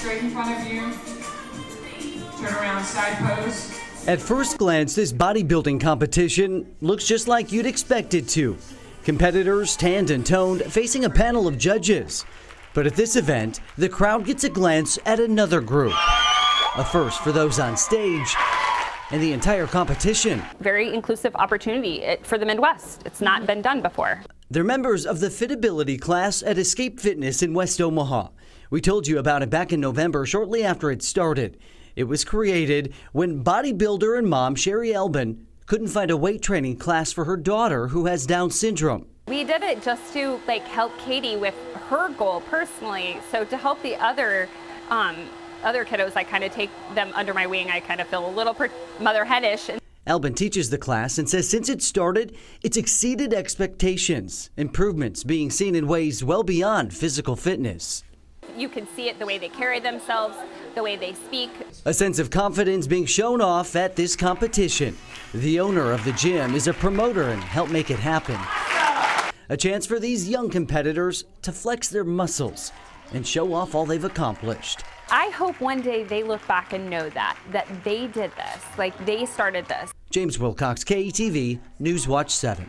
straight in front of you. Turn around, side pose. At first glance, this bodybuilding competition looks just like you'd expect it to. Competitors, tanned and toned, facing a panel of judges. But at this event, the crowd gets a glance at another group. A first for those on stage and the entire competition. Very inclusive opportunity for the Midwest. It's not been done before. They're members of the Fitability class at Escape Fitness in West Omaha. We told you about it back in November, shortly after it started. It was created when bodybuilder and mom Sherry Elbin couldn't find a weight training class for her daughter who has Down syndrome. We did it just to like help Katie with her goal personally. So to help the other um, other kiddos, I kind of take them under my wing. I kind of feel a little per- mother henish. Elbin teaches the class and says since it started, it's exceeded expectations, improvements being seen in ways well beyond physical fitness. You can see it the way they carry themselves, the way they speak. A sense of confidence being shown off at this competition. The owner of the gym is a promoter and help make it happen. A chance for these young competitors to flex their muscles and show off all they've accomplished. I hope one day they look back and know that that they did this, like they started this. James Wilcox, KETV, Newswatch 7.